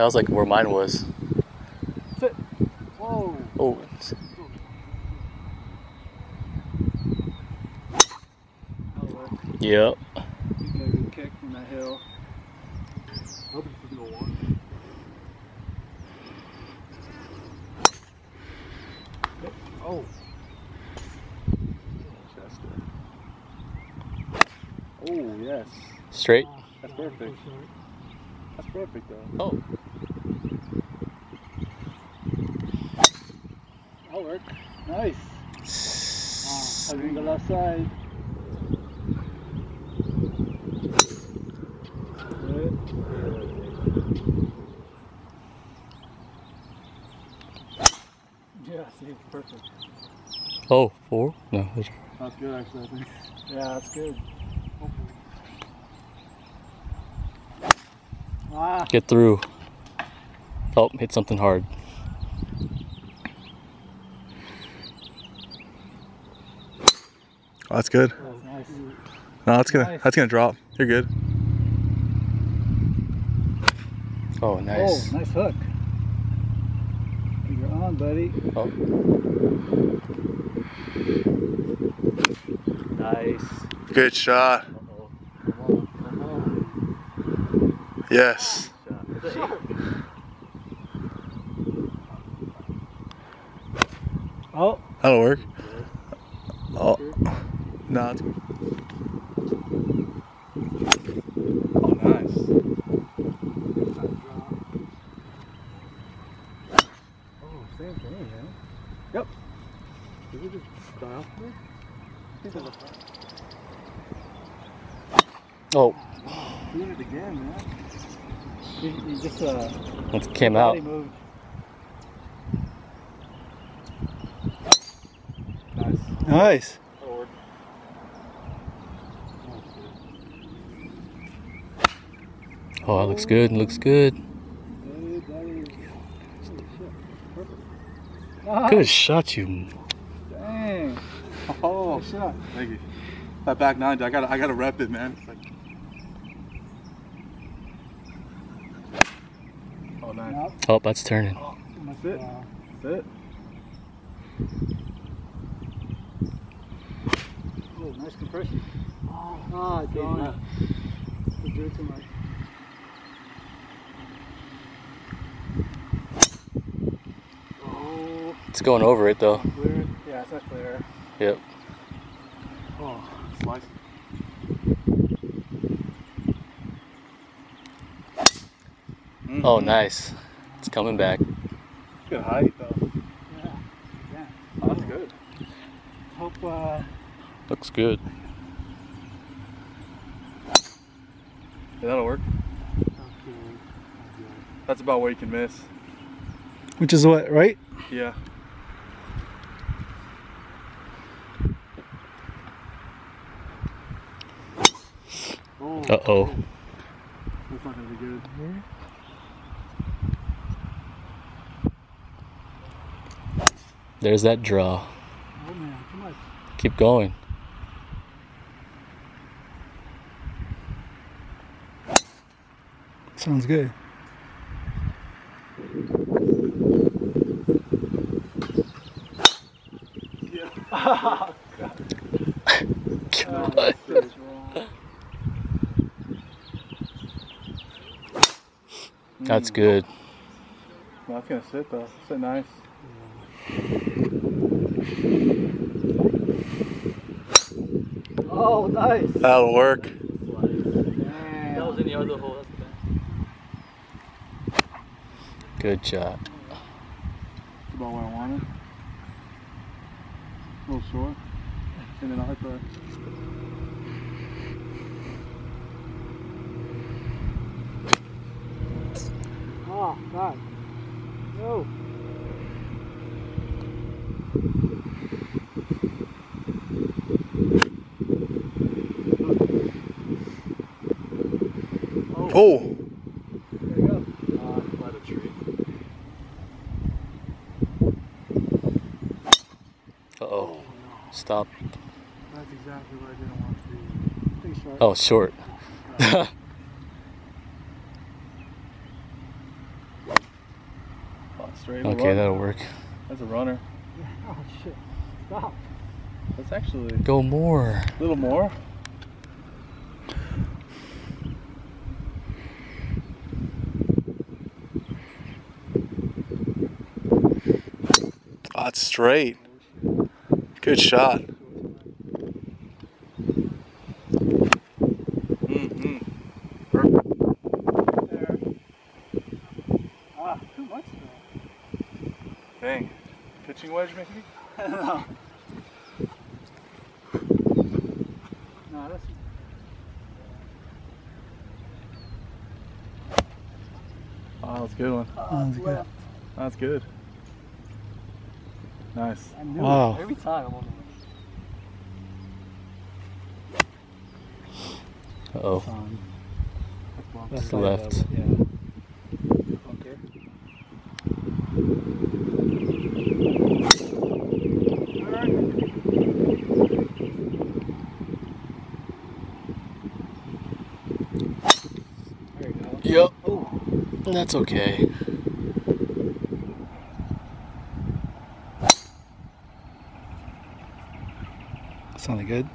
That was like where mine was. Sit. Whoa. Oh, yep. Got a good kick from that hill. Hope it's gonna one. Oh. Oh yes, Straight. that's perfect. That's perfect though. Oh, That'll work. Nice. I'm the left side. Yeah, see, perfect. oh, four? No, there's- That's good, actually, I think. Yeah, that's good. Ah, get through. Oh, hit something hard. Oh, that's good. that's nice. No, that's gonna Nice. that's gonna drop. You're good. Oh, oh nice. Oh, nice hook. You're on, buddy. Oh. Nice. Good shot. Uh-oh. Come on, come on. Yes. Shot. Is that eight? Oh, That'll work. Oh. No, it's Oh, nice. Oh, same thing, man. Yep. Did we just dial through? Oh, Doing it again, man. You, you just uh, it came out. moved. Nice. Nice. Oh, that looks good. It Looks good. Hey, buddy. Holy Good shot, you. Dang. Oh, Good shot. thank you. That back nine, I gotta I gotta rep it, man. It's like- Oh, nice. Oh, that's turning. that's it. That's it. Oh, nice compression. Oh, ah, darn. We drew too much. Oh, It's going over it though. clear. Yeah, it's not clear. Yep. Oh, slice. Oh, nice. It's coming back. Good height though. Yeah. Yeah. Oh, that's good. Hope, uh, Looks good. Yeah, that'll work. That's about where you can miss. Which is what, right? Yeah. Oh, Uh oh. that's not gonna be good. There's that draw. Oh man, come on. Keep going. Sounds good. Come Uh, on. That's good. No, it's gonna sit though. Sit nice. Oh, nice. That'll work. Damn. That was in the other hole. That's the bad. Good shot. That's about what I wanted. A little short. And then I'll hit the. Oh, God. No. Oh! There you go. Uh, by the tree. Uh oh. Stop. That's exactly what I didn't want to do. Short. Oh, short. Straight. Okay, run. that'll work. That's a runner. Oh shit. Stop. That's actually Go more. a little more. Oh, it's straight. Good shot. Mm-hmm. Ah, too much Dang. Pitching wedge, maybe? though. no. No, that's Oh, that's a good one. uh, That's good. That's good. Nice. I knew Wow. it. Every time I'm on the Uh oh. Um, That's the left. Yeah. Okay. Yep. Oh, That's okay. sounded good.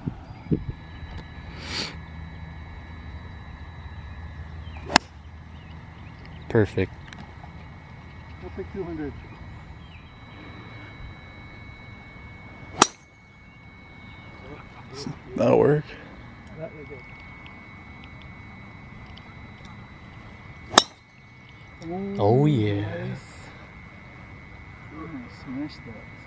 Perfect. We'll pick 200. That'll work. That it. Oh, yeah. Nice. Ooh, smashed that.